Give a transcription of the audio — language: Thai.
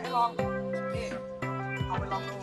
ให้ลองนี่เอาไปลองดู